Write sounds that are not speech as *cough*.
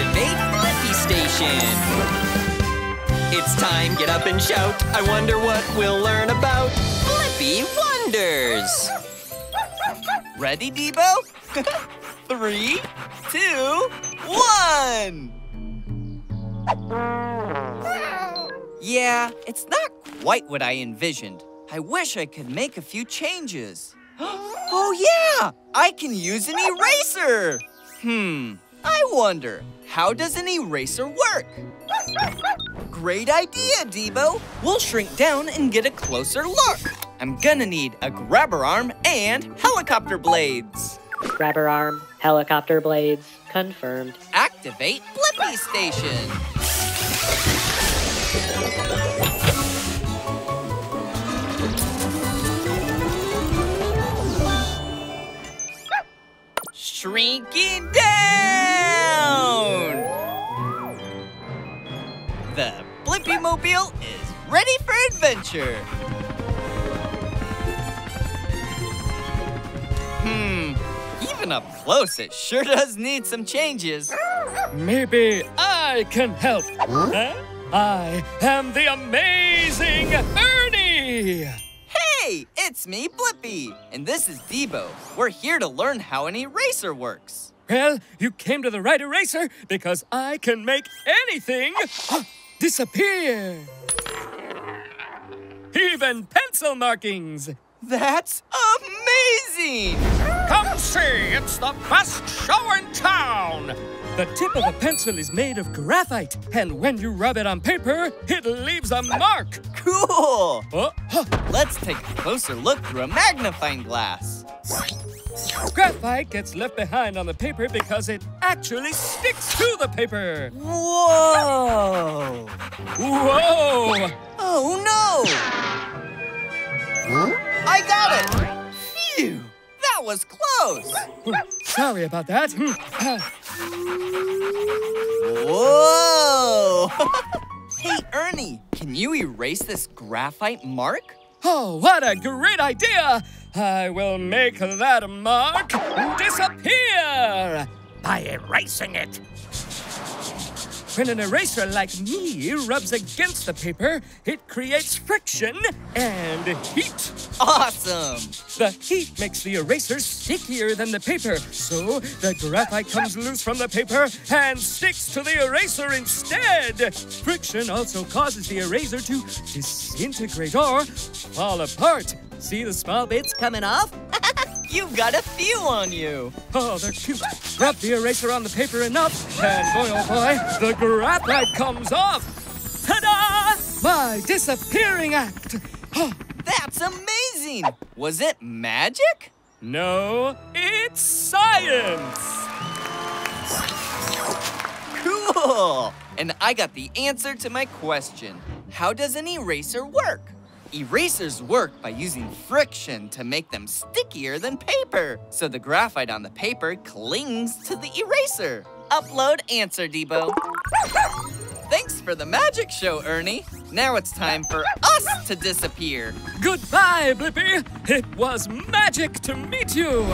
Activate Blippi Station. It's time, get up and shout. I wonder what we'll learn about Blippi Wonders. Ready, Debo? *laughs* Three, two, one! Yeah, it's not quite what I envisioned. I wish I could make a few changes. *gasps* oh yeah, I can use an eraser! Hmm, I wonder, how does an eraser work? Great idea, Debo. We'll shrink down and get a closer look. I'm gonna need a grabber arm and helicopter blades. Grabber arm, helicopter blades, confirmed. Activate Blippi Station. Shrinking down! The Blippi Mobile is ready for adventure. Hmm, even up close, it sure does need some changes. Maybe I can help. Huh? I am the amazing Ernie! Hey, it's me, Blippi, and this is Debo. We're here to learn how an eraser works. Well, you came to the right eraser because I can make anything *gasps* disappear. Even pencil markings. That's amazing! Come see, it's the best show in town. The tip of a pencil is made of graphite, and when you rub it on paper, it leaves a mark. Cool! Oh, huh. Let's take a closer look through a magnifying glass. Graphite gets left behind on the paper because it actually sticks to the paper. Whoa! Whoa! Oh no! I got it! Phew! That was close! Sorry about that. Hmm. Ah. Whoa! *laughs* hey, Ernie, can you erase this graphite mark? Oh, what a great idea! I will make that mark disappear by erasing it. When an eraser like me rubs against the paper, it creates friction and heat. Awesome! The heat makes the eraser stickier than the paper, so the graphite comes loose from the paper and sticks to the eraser instead. Friction also causes the eraser to disintegrate or fall apart. See the small bits coming off? You've got a few on you. Oh, they're cute. Rub the eraser on the paper enough, and boy oh boy, the graphite comes off. Ta-da! My disappearing act. Oh, That's amazing! Was it magic? no, it's science. Cool! And I got the answer to my question. How does an eraser work? Erasers work by using friction to make them stickier than paper, so the graphite on the paper clings to the eraser. Upload answer, Debo. Thanks for the magic show, Ernie. Now it's time for us to disappear. Goodbye, Blippi. It was magic to meet you.